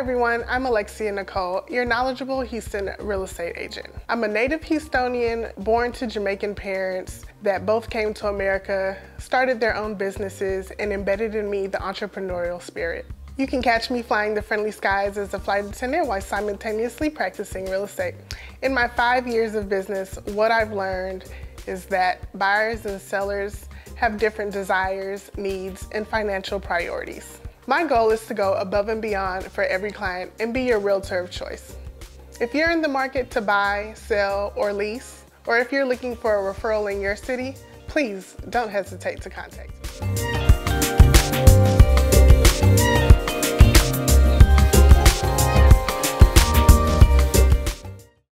everyone, I'm Alexia Nikole, your knowledgeable Houston real estate agent. I'm a native Houstonian born to Jamaican parents that both came to America, started their own businesses, and embedded in me the entrepreneurial spirit. You can catch me flying the friendly skies as a flight attendant while simultaneously practicing real estate. In my five years of business, what I've learned is that buyers and sellers have different desires, needs, and financial priorities. My goal is to go above and beyond for every client and be your realtor of choice. If you're in the market to buy, sell, or lease, or if you're looking for a referral in your city, please don't hesitate to contact me.